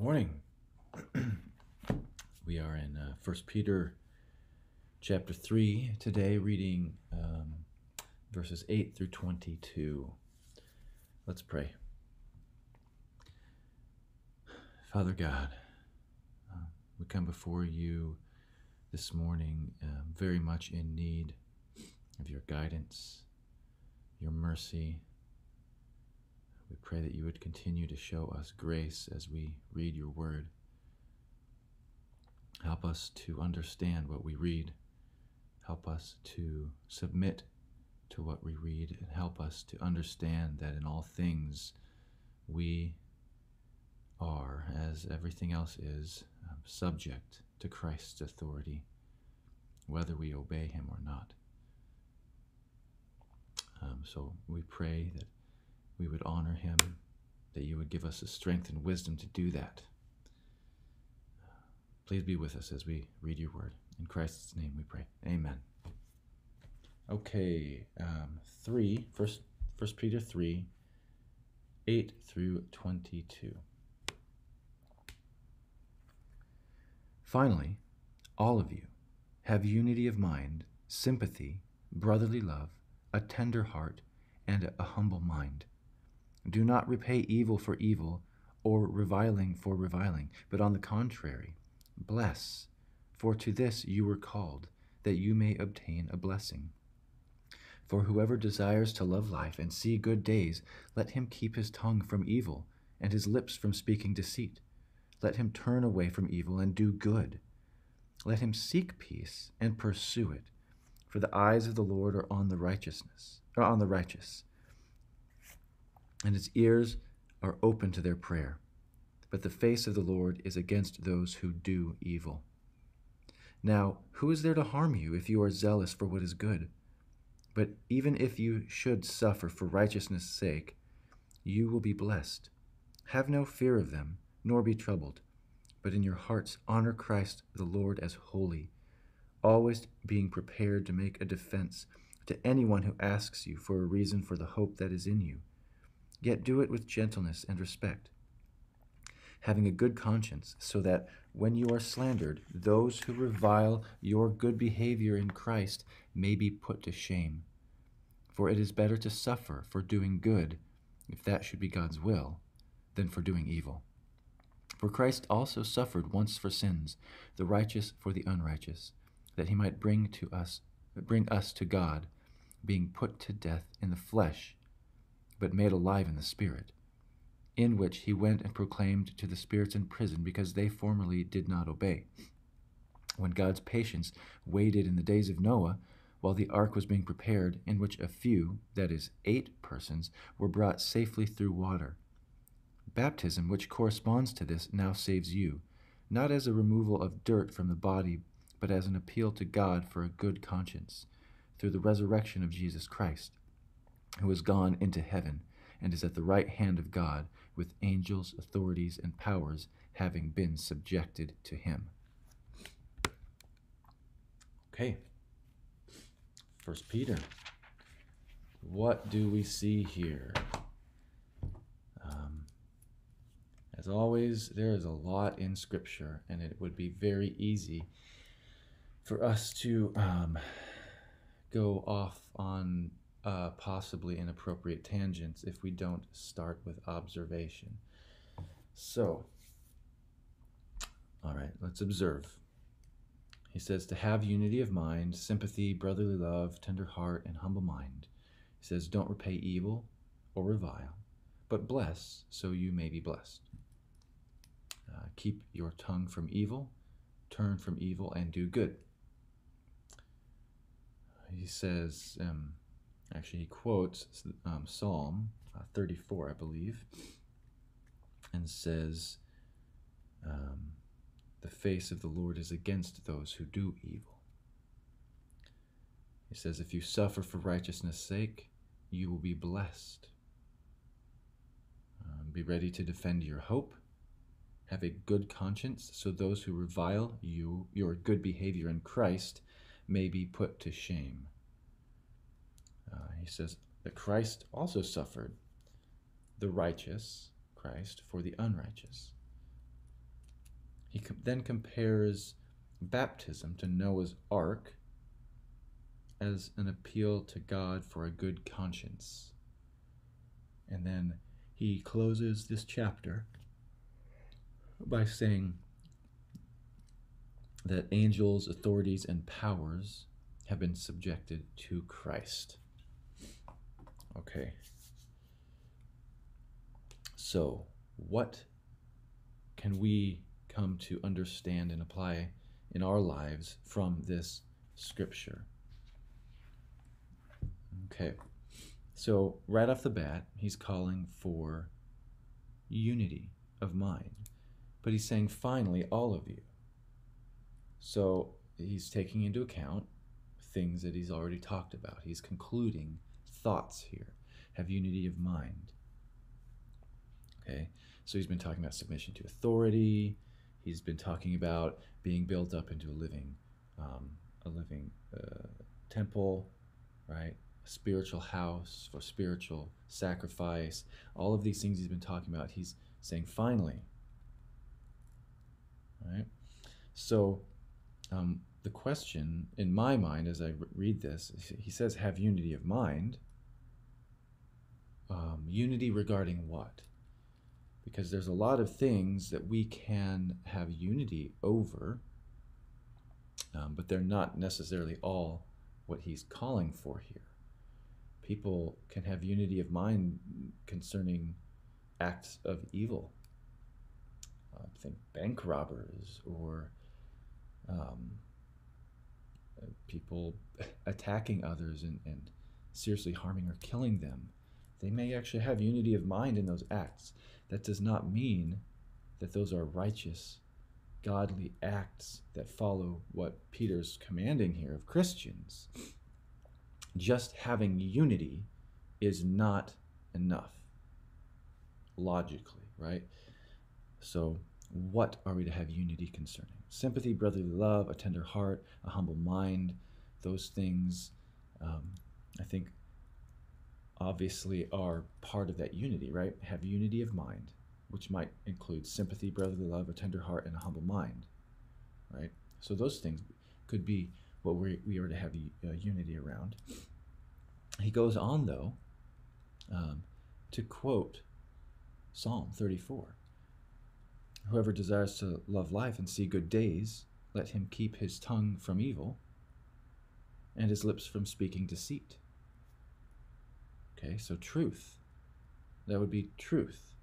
morning. we are in uh, 1 Peter chapter 3 today, reading um, verses 8 through 22. Let's pray. Father God, uh, we come before you this morning um, very much in need of your guidance, your mercy, we pray that you would continue to show us grace as we read your word. Help us to understand what we read. Help us to submit to what we read and help us to understand that in all things we are, as everything else is, um, subject to Christ's authority, whether we obey him or not. Um, so we pray that we would honor him, that you would give us the strength and wisdom to do that. Please be with us as we read your word. In Christ's name we pray. Amen. Okay, um, 3, first, first Peter 3, 8 through 22. Finally, all of you have unity of mind, sympathy, brotherly love, a tender heart, and a humble mind. Do not repay evil for evil or reviling for reviling, but on the contrary, bless, for to this you were called, that you may obtain a blessing. For whoever desires to love life and see good days, let him keep his tongue from evil and his lips from speaking deceit. Let him turn away from evil and do good. Let him seek peace and pursue it. For the eyes of the Lord are on the righteousness, or on the righteous, and his ears are open to their prayer. But the face of the Lord is against those who do evil. Now, who is there to harm you if you are zealous for what is good? But even if you should suffer for righteousness' sake, you will be blessed. Have no fear of them, nor be troubled, but in your hearts honor Christ the Lord as holy, always being prepared to make a defense to anyone who asks you for a reason for the hope that is in you yet do it with gentleness and respect, having a good conscience, so that when you are slandered, those who revile your good behavior in Christ may be put to shame. For it is better to suffer for doing good, if that should be God's will, than for doing evil. For Christ also suffered once for sins, the righteous for the unrighteous, that he might bring to us bring us to God, being put to death in the flesh but made alive in the Spirit, in which he went and proclaimed to the spirits in prison because they formerly did not obey. When God's patience waited in the days of Noah, while the ark was being prepared, in which a few, that is, eight persons, were brought safely through water. Baptism, which corresponds to this, now saves you, not as a removal of dirt from the body, but as an appeal to God for a good conscience, through the resurrection of Jesus Christ who has gone into heaven and is at the right hand of God with angels, authorities, and powers having been subjected to him. Okay. First Peter. What do we see here? Um, as always, there is a lot in Scripture, and it would be very easy for us to um, go off on uh, possibly inappropriate tangents if we don't start with observation. So, all right, let's observe. He says to have unity of mind, sympathy, brotherly love, tender heart, and humble mind. He says, don't repay evil or revile, but bless so you may be blessed. Uh, keep your tongue from evil, turn from evil, and do good. He says, um, Actually, he quotes um, Psalm uh, 34, I believe, and says, um, The face of the Lord is against those who do evil. He says, If you suffer for righteousness' sake, you will be blessed. Um, be ready to defend your hope. Have a good conscience, so those who revile you, your good behavior in Christ, may be put to shame. He says that Christ also suffered, the righteous Christ, for the unrighteous. he then compares baptism to Noah's ark as an appeal to God for a good conscience. And then he closes this chapter by saying that angels, authorities, and powers have been subjected to Christ. Okay. So, what can we come to understand and apply in our lives from this scripture? Okay. So, right off the bat, he's calling for unity of mind. But he's saying, finally, all of you. So, he's taking into account things that he's already talked about. He's concluding thoughts here. Have unity of mind. Okay? So, he's been talking about submission to authority. He's been talking about being built up into a living, um, a living uh, temple, right? A spiritual house, for spiritual sacrifice, all of these things he's been talking about, he's saying finally. Right? So, um, the question in my mind as I read this, he says, have unity of mind. Um, unity regarding what? Because there's a lot of things that we can have unity over, um, but they're not necessarily all what he's calling for here people can have unity of mind concerning acts of evil. I think bank robbers or um, people attacking others and, and seriously harming or killing them. They may actually have unity of mind in those acts. That does not mean that those are righteous, godly acts that follow what Peter's commanding here of Christians just having unity is not enough logically, right? So, what are we to have unity concerning? Sympathy, brotherly love, a tender heart, a humble mind, those things, um, I think, obviously are part of that unity, right? Have unity of mind, which might include sympathy, brotherly love, a tender heart, and a humble mind, right? So, those things could be what we, we are to have uh, unity around. He goes on, though, um, to quote Psalm 34 Whoever desires to love life and see good days, let him keep his tongue from evil and his lips from speaking deceit. Okay, so truth. That would be truth.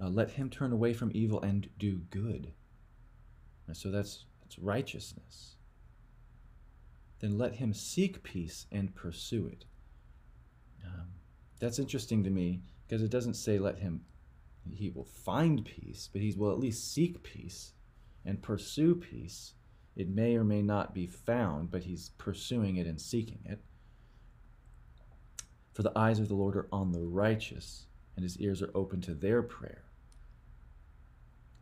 Uh, let him turn away from evil and do good. And so that's, that's righteousness then let him seek peace and pursue it. Um, that's interesting to me because it doesn't say let him, he will find peace, but he will at least seek peace and pursue peace. It may or may not be found, but he's pursuing it and seeking it. For the eyes of the Lord are on the righteous, and his ears are open to their prayer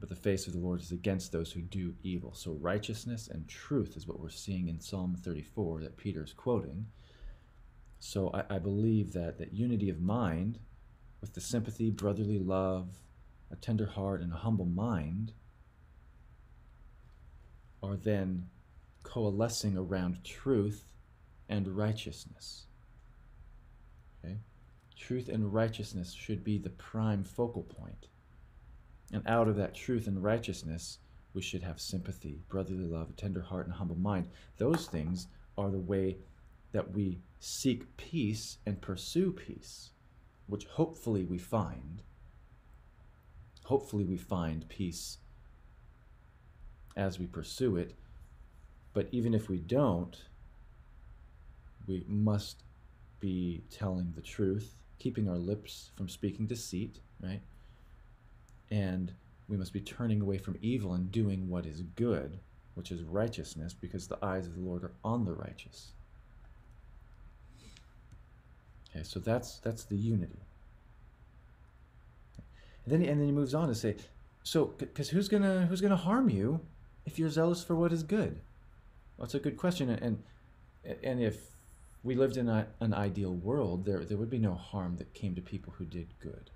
but the face of the Lord is against those who do evil. So righteousness and truth is what we're seeing in Psalm 34 that Peter is quoting. So I, I believe that that unity of mind with the sympathy, brotherly love, a tender heart, and a humble mind are then coalescing around truth and righteousness. Truth and righteousness should be the prime focal point. And out of that truth and righteousness, we should have sympathy, brotherly love, a tender heart, and humble mind. Those things are the way that we seek peace and pursue peace, which hopefully we find. Hopefully, we find peace as we pursue it. But even if we don't, we must be telling the truth, keeping our lips from speaking deceit, right? And we must be turning away from evil and doing what is good, which is righteousness, because the eyes of the Lord are on the righteous. Okay, so that's that's the unity. And then and then he moves on to say, so because who's gonna who's gonna harm you if you're zealous for what is good? Well, that's a good question, and and if we lived in a, an ideal world, there there would be no harm that came to people who did good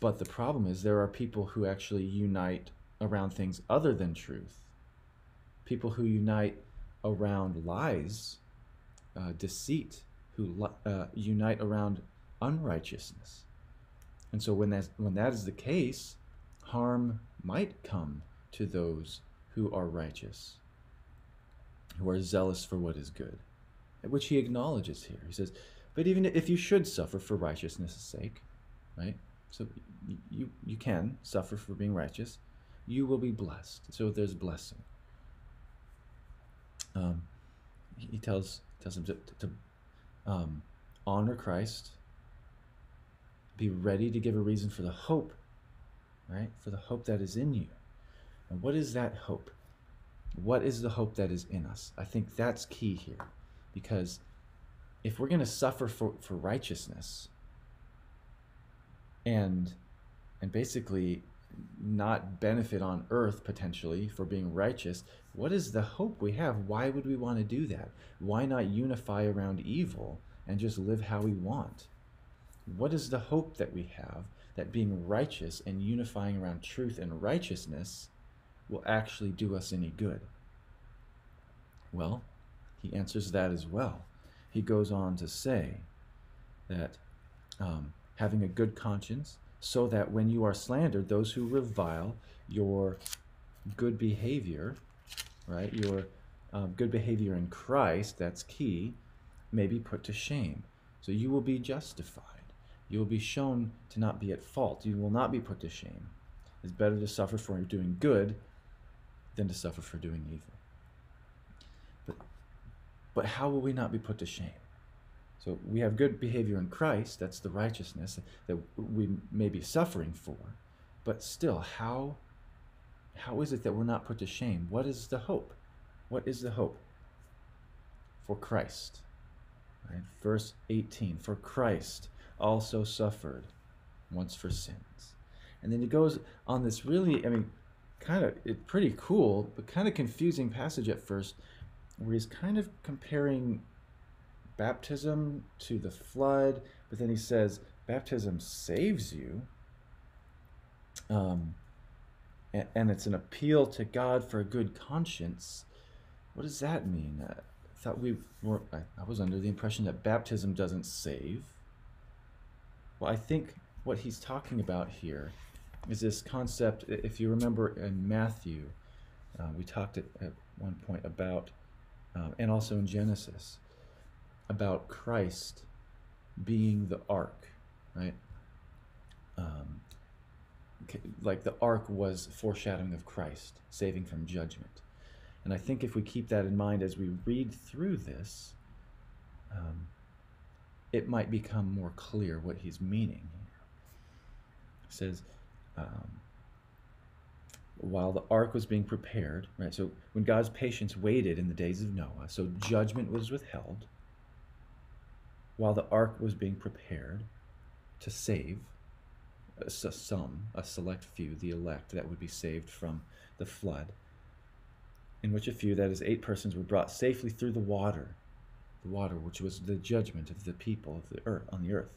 but the problem is there are people who actually unite around things other than truth. People who unite around lies, uh, deceit, who uh, unite around unrighteousness. And so when that when that is the case, harm might come to those who are righteous, who are zealous for what is good, which he acknowledges here. He says, "But even if you should suffer for righteousness' sake, right? So you you can suffer for being righteous, you will be blessed. So there's blessing." Um, he tells tells him to, to um, honor Christ, be ready to give a reason for the hope, right? For the hope that is in you. And what is that hope? What is the hope that is in us? I think that's key here. Because if we're going to suffer for, for righteousness and and basically not benefit on earth potentially for being righteous, what is the hope we have? Why would we want to do that? Why not unify around evil and just live how we want? What is the hope that we have that being righteous and unifying around truth and righteousness will actually do us any good? Well, he answers that as well. He goes on to say that um, having a good conscience, so that when you are slandered, those who revile your good behavior, right, your um, good behavior in Christ, that's key, may be put to shame. So you will be justified. You will be shown to not be at fault. You will not be put to shame. It's better to suffer for doing good than to suffer for doing evil. But, how will we not be put to shame? So we have good behavior in Christ, that's the righteousness that we may be suffering for. But still, how, how is it that we're not put to shame? What is the hope? What is the hope? For Christ. Right? Verse 18 For Christ also suffered once for sins. And then he goes on this really, I mean, kind of pretty cool, but kind of confusing passage at first, where he's kind of comparing baptism to the flood, but then he says baptism saves you. Um, and, and it's an appeal to God for a good conscience. What does that mean? I thought we were, I, I was under the impression that baptism doesn't save. Well, I think what he's talking about here is this concept. If you remember in Matthew, uh, we talked at, at, one point about, um, and also in Genesis, about Christ being the ark, right? Um, like the ark was foreshadowing of Christ, saving from judgment. And I think if we keep that in mind as we read through this, um, it might become more clear what he's meaning. He says, um, while the ark was being prepared, right? So when God's patience waited in the days of Noah, so judgment was withheld, while the ark was being prepared to save a, some, a select few, the elect that would be saved from the flood, in which a few, that is, eight persons, were brought safely through the water, the water which was the judgment of the people of the earth on the earth.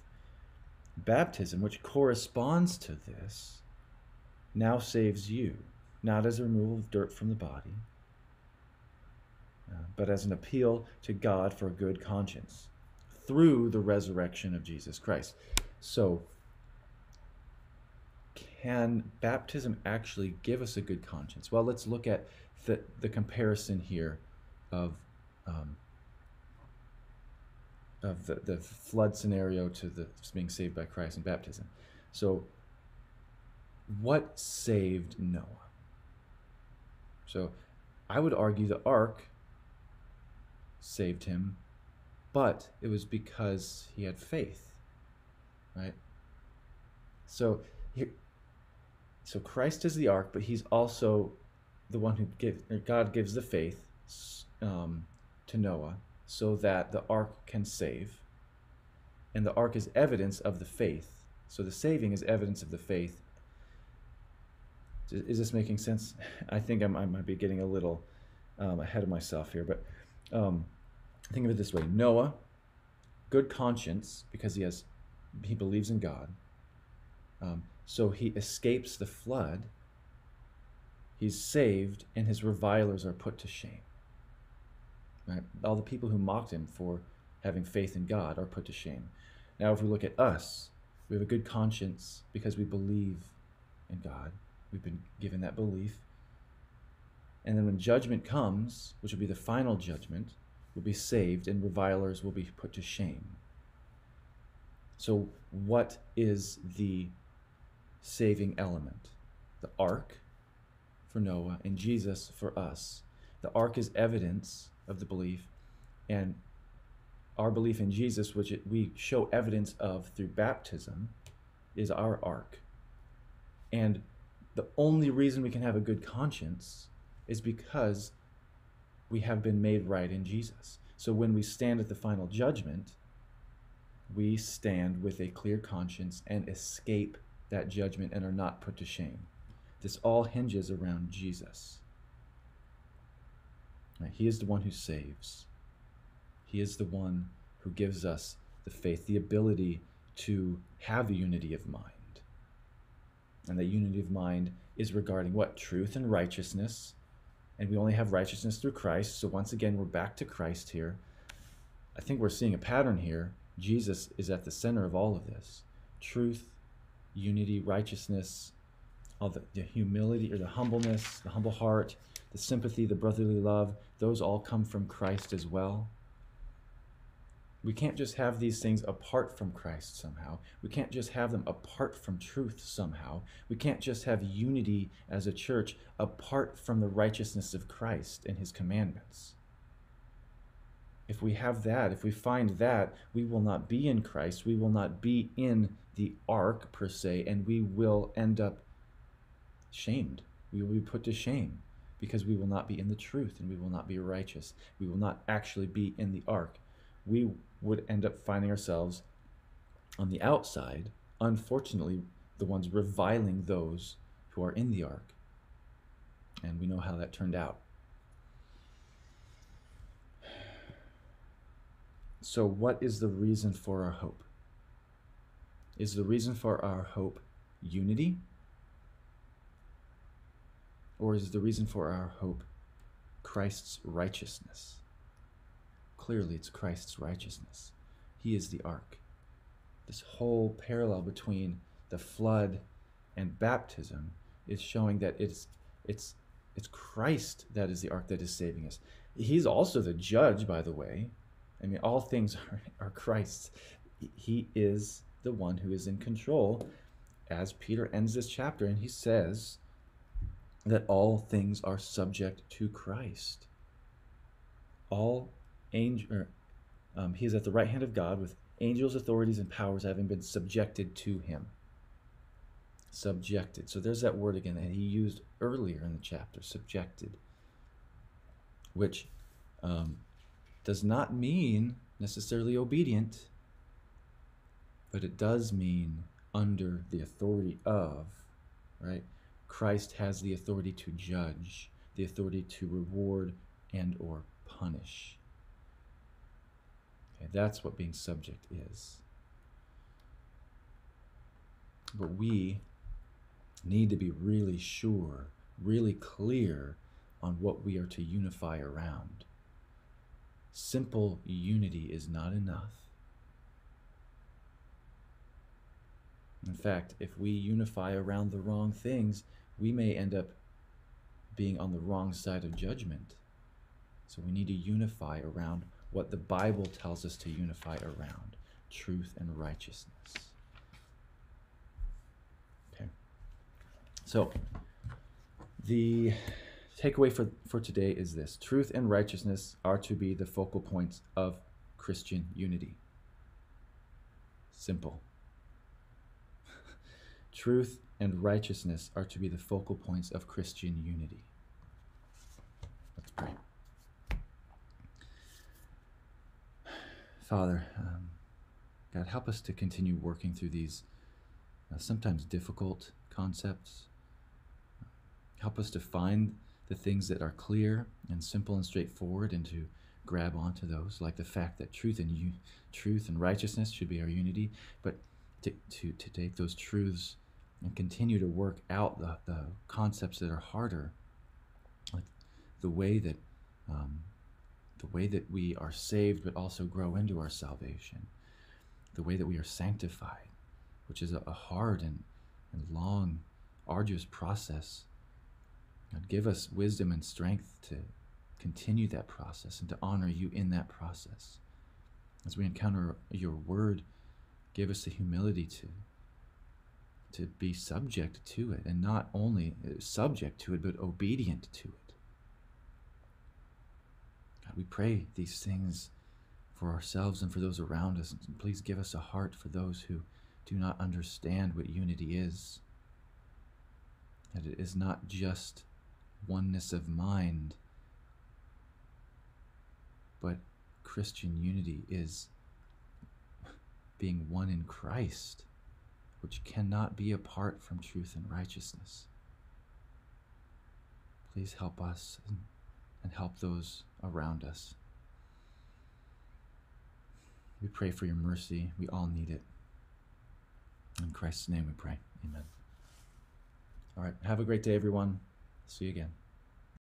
Baptism, which corresponds to this, now saves you, not as a removal of dirt from the body, uh, but as an appeal to God for a good conscience through the resurrection of Jesus Christ. So, can baptism actually give us a good conscience? Well, let's look at the, the comparison here of um, of the, the flood scenario to the being saved by Christ in baptism. So, what saved Noah? So, I would argue the ark saved him but it was because he had faith, right? So here, so Christ is the ark, but he's also the one who gives God gives the faith um, to Noah so that the ark can save, and the ark is evidence of the faith. So the saving is evidence of the faith. Is this making sense? I think i might be getting a little um, ahead of myself here, but. Um, Think of it this way Noah, good conscience because he has he believes in God. Um, so he escapes the flood. He's saved, and his revilers are put to shame. Right? All the people who mocked him for having faith in God are put to shame. Now, if we look at us, we have a good conscience because we believe in God. We've been given that belief. And then when judgment comes, which will be the final judgment, we'll be saved and revilers will be put to shame. So, what is the saving element? The ark for Noah and Jesus for us. The ark is evidence of the belief, and our belief in Jesus, which we show evidence of through baptism, is our ark. And the only reason we can have a good conscience is because we have been made right in Jesus. So when we stand at the final judgment, we stand with a clear conscience and escape that judgment and are not put to shame. This all hinges around Jesus. He is the one who saves. He is the one who gives us the faith, the ability to have a unity of mind. And that unity of mind is regarding what? Truth and righteousness. And we only have righteousness through Christ. So once again, we're back to Christ here. I think we're seeing a pattern here. Jesus is at the center of all of this truth, unity, righteousness, all the, the humility or the humbleness, the humble heart, the sympathy, the brotherly love, those all come from Christ as well. We can't just have these things apart from Christ somehow. We can't just have them apart from truth somehow. We can't just have unity as a church apart from the righteousness of Christ and his commandments. If we have that, if we find that, we will not be in Christ. We will not be in the ark per se, and we will end up shamed. We will be put to shame because we will not be in the truth and we will not be righteous. We will not actually be in the ark. We would end up finding ourselves on the outside, unfortunately, the ones reviling those who are in the ark. And we know how that turned out. So, what is the reason for our hope? Is the reason for our hope unity? Or is the reason for our hope Christ's righteousness? Clearly, it's Christ's righteousness. He is the ark. This whole parallel between the flood and baptism is showing that it's it's it's Christ that is the ark that is saving us. He's also the judge, by the way. I mean, all things are, are Christ's. He is the one who is in control as Peter ends this chapter and he says, that all things are subject to Christ. All angel, um, he is at the right hand of God with angels, authorities, and powers having been subjected to him. Subjected. So there's that word again that he used earlier in the chapter, subjected, which um, does not mean necessarily obedient, but it does mean under the authority of, right? Christ has the authority to judge, the authority to reward and or punish. That's what being subject is. But we need to be really sure, really clear on what we are to unify around. Simple unity is not enough. In fact, if we unify around the wrong things, we may end up being on the wrong side of judgment. So we need to unify around what the Bible tells us to unify around truth and righteousness. Okay. So the takeaway for, for today is this truth and righteousness are to be the focal points of Christian unity. Simple. truth and righteousness are to be the focal points of Christian unity. Let's pray. Father, um, God, help us to continue working through these uh, sometimes difficult concepts. Help us to find the things that are clear and simple and straightforward and to grab onto those, like the fact that truth and truth and righteousness should be our unity, but to, to, to take those truths and continue to work out the, the concepts that are harder, like the way that um, the way that we are saved, but also grow into our salvation, the way that we are sanctified, which is a, hard and, and long, arduous process. God, give us wisdom and strength to continue that process and to honor you in that process. As we encounter your word, give us the humility to to be subject to it and not only uh, subject to it but obedient to it god we pray these things for ourselves and for those around us and please give us a heart for those who do not understand what unity is that it is not just oneness of mind but christian unity is being one in christ which cannot be apart from truth and righteousness. Please help us and help those around us. We pray for your mercy. We all need it. In Christ's name we pray. Amen. All right. Have a great day, everyone. See you again.